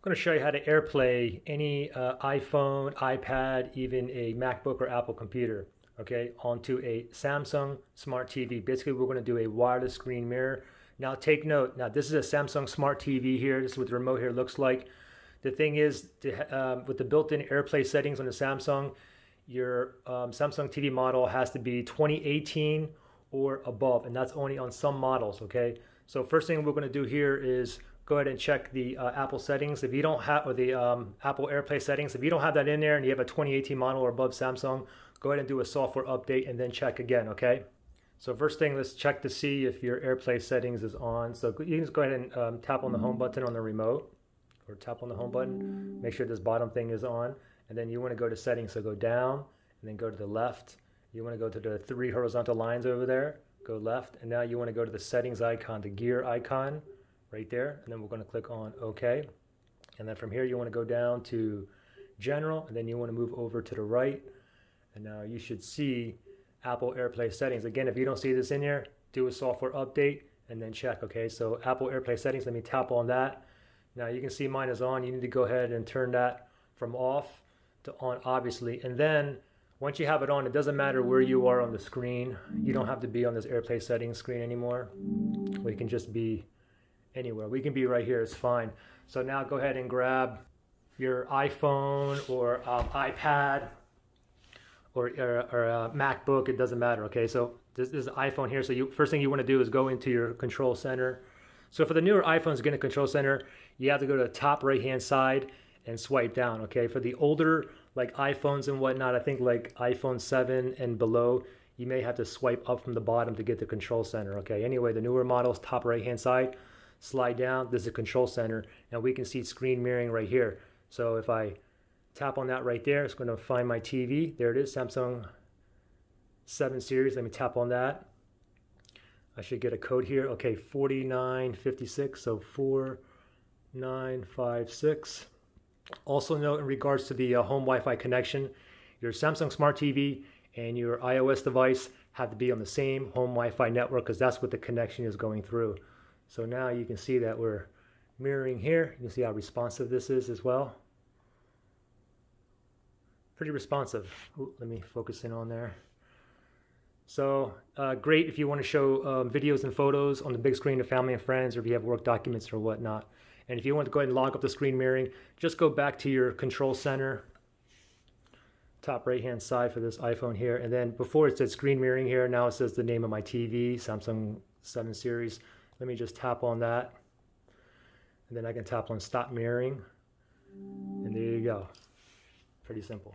I'm going to show you how to AirPlay any uh, iPhone, iPad, even a MacBook or Apple computer, okay, onto a Samsung Smart TV. Basically, we're going to do a wireless screen mirror. Now, take note. Now, this is a Samsung Smart TV here. This is what the remote here looks like. The thing is, to, uh, with the built-in AirPlay settings on the Samsung, your um, Samsung TV model has to be 2018 or above, and that's only on some models, okay? So first thing we're going to do here is go ahead and check the uh, Apple settings. If you don't have, or the um, Apple AirPlay settings, if you don't have that in there and you have a 2018 model or above Samsung, go ahead and do a software update and then check again, okay? So first thing, let's check to see if your AirPlay settings is on. So you can just go ahead and um, tap on the home button on the remote or tap on the home button. Make sure this bottom thing is on. And then you want to go to settings. So go down and then go to the left. You want to go to the three horizontal lines over there. Go left. And now you want to go to the settings icon, the gear icon right there. And then we're going to click on OK. And then from here, you want to go down to General, and then you want to move over to the right. And now you should see Apple AirPlay settings. Again, if you don't see this in here, do a software update and then check, okay? So Apple AirPlay settings, let me tap on that. Now you can see mine is on. You need to go ahead and turn that from off to on, obviously. And then once you have it on, it doesn't matter where you are on the screen. You don't have to be on this AirPlay settings screen anymore. We can just be anywhere. We can be right here, it's fine. So now go ahead and grab your iPhone or um, iPad or, or, or a MacBook, it doesn't matter, okay? So this, this is iPhone here, so you first thing you wanna do is go into your control center. So for the newer iPhones, get a control center, you have to go to the top right-hand side and swipe down, okay? For the older, like iPhones and whatnot, I think like iPhone 7 and below, you may have to swipe up from the bottom to get the control center, okay? Anyway, the newer models, top right-hand side, slide down, this is a control center, and we can see screen mirroring right here. So if I tap on that right there, it's going to find my TV. There it is, Samsung 7 Series. Let me tap on that. I should get a code here. Okay, 4956, so 4956. Also note in regards to the uh, home Wi-Fi connection, your Samsung Smart TV and your iOS device have to be on the same home Wi-Fi network because that's what the connection is going through. So now you can see that we're mirroring here. You can see how responsive this is as well. Pretty responsive. Ooh, let me focus in on there. So uh, great if you want to show um, videos and photos on the big screen to family and friends or if you have work documents or whatnot. And if you want to go ahead and log up the screen mirroring, just go back to your control center, top right hand side for this iPhone here. And then before it said screen mirroring here, now it says the name of my TV, Samsung 7 Series. Let me just tap on that. And then I can tap on stop mirroring. And there you go. Pretty simple.